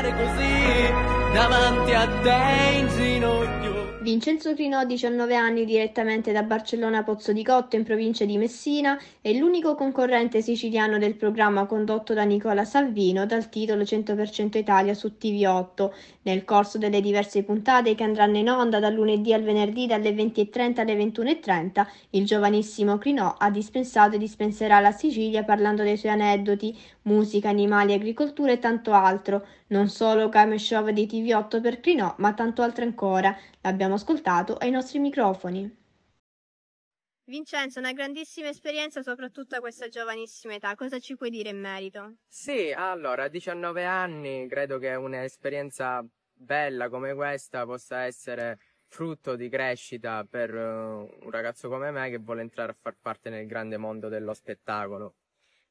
stare così davanti a te in ginocchio. Vincenzo Crinò, 19 anni, direttamente da Barcellona Pozzo di Cotto in provincia di Messina, è l'unico concorrente siciliano del programma condotto da Nicola Salvino dal titolo 100% Italia su TV8. Nel corso delle diverse puntate che andranno in onda dal lunedì al venerdì dalle 20.30 alle 21.30, il giovanissimo Crinò ha dispensato e dispenserà la Sicilia parlando dei suoi aneddoti, musica, animali, agricoltura e tanto altro. Non solo game show di TV8 per Crinò, ma tanto altro ancora. L'abbiamo ascoltato ai nostri microfoni. Vincenzo, una grandissima esperienza soprattutto a questa giovanissima età. Cosa ci puoi dire in merito? Sì, allora, a 19 anni credo che un'esperienza bella come questa possa essere frutto di crescita per uh, un ragazzo come me che vuole entrare a far parte nel grande mondo dello spettacolo.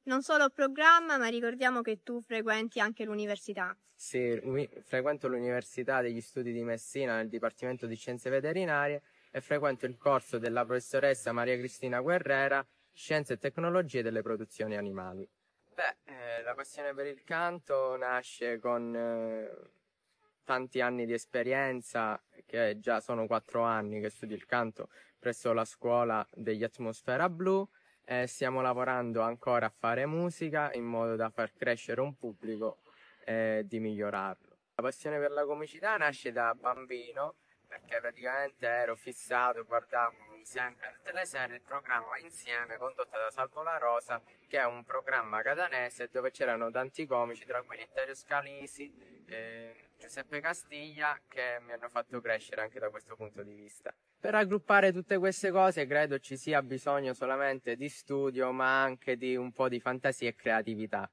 Non solo programma, ma ricordiamo che tu frequenti anche l'università. Sì, frequento l'Università degli Studi di Messina nel Dipartimento di Scienze Veterinarie e frequento il corso della professoressa Maria Cristina Guerrera, Scienze e Tecnologie delle Produzioni Animali. Beh, eh, la passione per il canto nasce con eh, tanti anni di esperienza, che già sono quattro anni che studio il canto presso la scuola degli Atmosfera Blu e stiamo lavorando ancora a fare musica in modo da far crescere un pubblico e di migliorarlo. La passione per la comicità nasce da bambino perché praticamente ero fissato, guardavo sempre tutte le sere il programma Insieme condotto da Salvo La Rosa, che è un programma catanese dove c'erano tanti comici, tra cui Vittorio Scalisi, eh, Giuseppe Castiglia, che mi hanno fatto crescere anche da questo punto di vista. Per raggruppare tutte queste cose credo ci sia bisogno solamente di studio, ma anche di un po' di fantasia e creatività.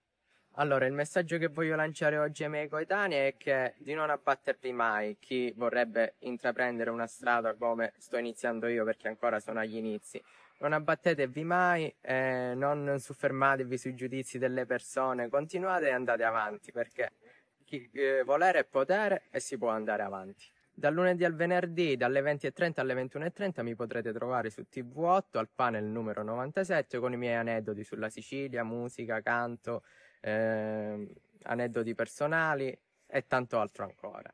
Allora, il messaggio che voglio lanciare oggi ai miei coetanei è che di non abbatterli mai chi vorrebbe intraprendere una strada come sto iniziando io perché ancora sono agli inizi. Non abbattetevi mai, eh, non soffermatevi sui giudizi delle persone, continuate e andate avanti perché chi, eh, volere è potere e si può andare avanti. Dal lunedì al venerdì, dalle 20.30 alle 21.30 mi potrete trovare su TV8 al panel numero 97 con i miei aneddoti sulla Sicilia, musica, canto, eh, aneddoti personali e tanto altro ancora.